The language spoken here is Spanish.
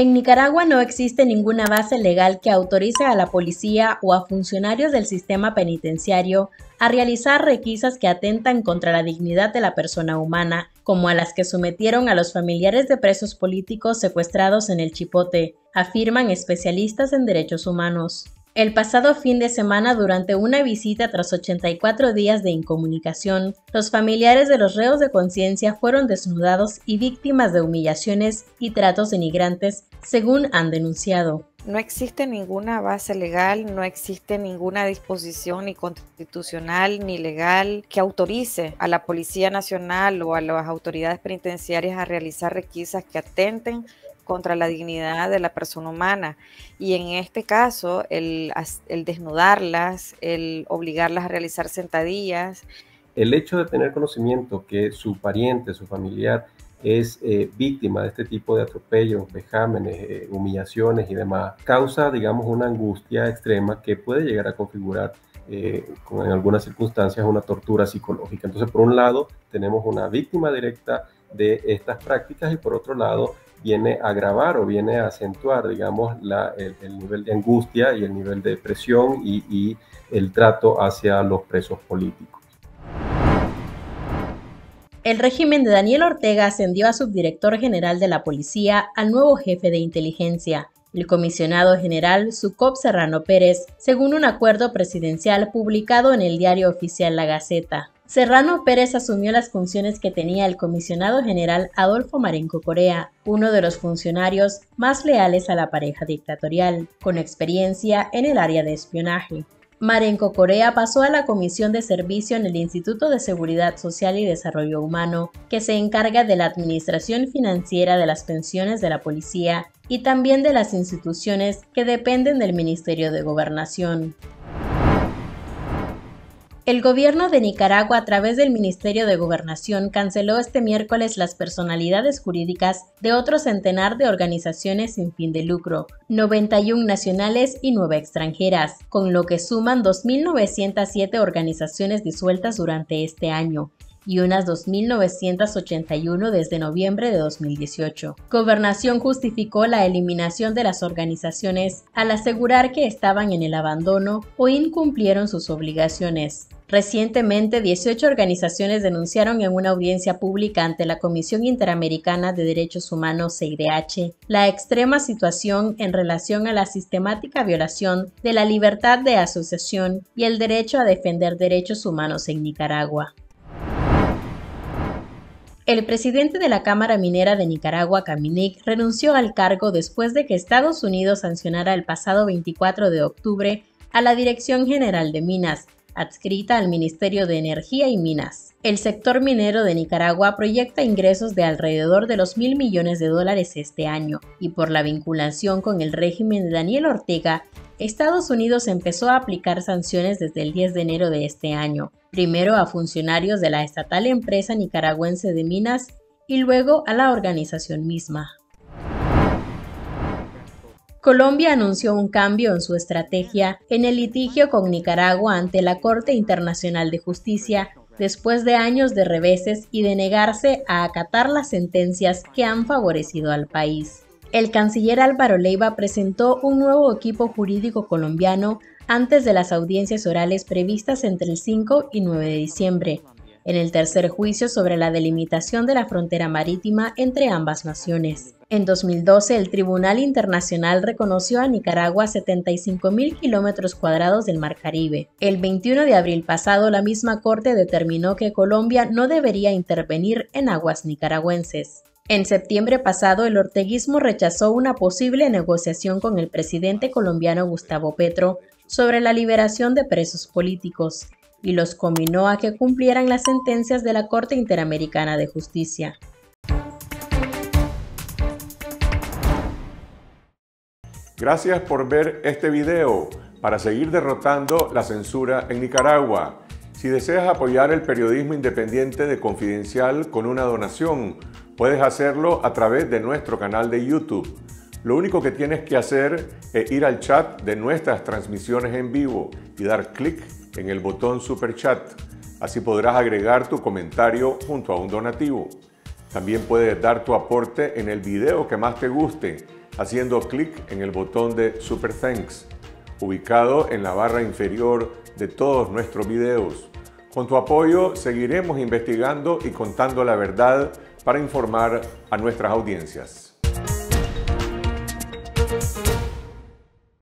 En Nicaragua no existe ninguna base legal que autorice a la policía o a funcionarios del sistema penitenciario a realizar requisas que atentan contra la dignidad de la persona humana, como a las que sometieron a los familiares de presos políticos secuestrados en el Chipote, afirman especialistas en derechos humanos. El pasado fin de semana, durante una visita tras 84 días de incomunicación, los familiares de los reos de conciencia fueron desnudados y víctimas de humillaciones y tratos denigrantes, según han denunciado. No existe ninguna base legal, no existe ninguna disposición ni constitucional ni legal que autorice a la Policía Nacional o a las autoridades penitenciarias a realizar requisas que atenten contra la dignidad de la persona humana. Y en este caso, el, desnudarlas, el obligarlas a realizar sentadillas. El hecho de tener conocimiento que su pariente, su familiar, es eh, víctima de este tipo de atropellos, vejámenes, eh, humillaciones y demás, causa, digamos, una angustia extrema que puede llegar a configurar eh, en algunas circunstancias una tortura psicológica. Entonces, por un lado, tenemos una víctima directa de estas prácticas y por otro lado, viene a agravar o viene acentuar, digamos, el, nivel de angustia y el nivel de presión y, el trato hacia los presos políticos. El régimen de Daniel Ortega ascendió a subdirector general de la policía al nuevo jefe de inteligencia, el comisionado general Sucop Serrano Pérez, según un acuerdo presidencial publicado en el diario oficial La Gaceta. Serrano Pérez asumió las funciones que tenía el comisionado general Adolfo Marenco Corea, uno de los funcionarios más leales a la pareja dictatorial, con experiencia en el área de espionaje. Marenco Corea pasó a la Comisión de Servicio en el Instituto de Seguridad Social y Desarrollo Humano, que se encarga de la administración financiera de las pensiones de la policía y también de las instituciones que dependen del Ministerio de Gobernación. El gobierno de Nicaragua, a través del Ministerio de Gobernación, canceló este miércoles las personalidades jurídicas de otro centenar de organizaciones sin fin de lucro, 91 nacionales y 9 extranjeras, con lo que suman 2.907 organizaciones disueltas durante este año, y unas 2.981 desde noviembre de 2018. Gobernación justificó la eliminación de las organizaciones al asegurar que estaban en el abandono o incumplieron sus obligaciones. Recientemente, 18 organizaciones denunciaron en una audiencia pública ante la Comisión Interamericana de Derechos Humanos CIDH la extrema situación en relación a la sistemática violación de la libertad de asociación y el derecho a defender derechos humanos en Nicaragua. El presidente de la Cámara Minera de Nicaragua, Caminic, renunció al cargo después de que Estados Unidos sancionara el pasado 24 de octubre a la Dirección General de Minas, adscrita al Ministerio de Energía y Minas. El sector minero de Nicaragua proyecta ingresos de alrededor de los mil millones de dólares este año, y por la vinculación con el régimen de Daniel Ortega, Estados Unidos empezó a aplicar sanciones desde el 10 de enero de este año, primero a funcionarios de la estatal empresa nicaragüense de minas y luego a la organización misma. Colombia anunció un cambio en su estrategia en el litigio con Nicaragua ante la Corte Internacional de Justicia después de años de reveses y de negarse a acatar las sentencias que han favorecido al país. El canciller Álvaro Leiva presentó un nuevo equipo jurídico colombiano antes de las audiencias orales previstas entre el 5 y 9 de diciembre, en el tercer juicio sobre la delimitación de la frontera marítima entre ambas naciones. En 2012, el Tribunal Internacional reconoció a Nicaragua 75.000 kilómetros cuadrados del Mar Caribe. El 21 de abril pasado, la misma Corte determinó que Colombia no debería intervenir en aguas nicaragüenses. En septiembre pasado, el orteguismo rechazó una posible negociación con el presidente colombiano Gustavo Petro sobre la liberación de presos políticos y los combinó a que cumplieran las sentencias de la Corte Interamericana de Justicia. Gracias por ver este video para seguir derrotando la censura en Nicaragua. Si deseas apoyar el periodismo independiente de Confidencial con una donación, puedes hacerlo a través de nuestro canal de YouTube. Lo único que tienes que hacer es ir al chat de nuestras transmisiones en vivo y dar clic en el botón Super Chat. Así podrás agregar tu comentario junto a un donativo. También puedes dar tu aporte en el video que más te guste haciendo clic en el botón de Super Thanks, ubicado en la barra inferior de todos nuestros videos. Con tu apoyo seguiremos investigando y contando la verdad para informar a nuestras audiencias.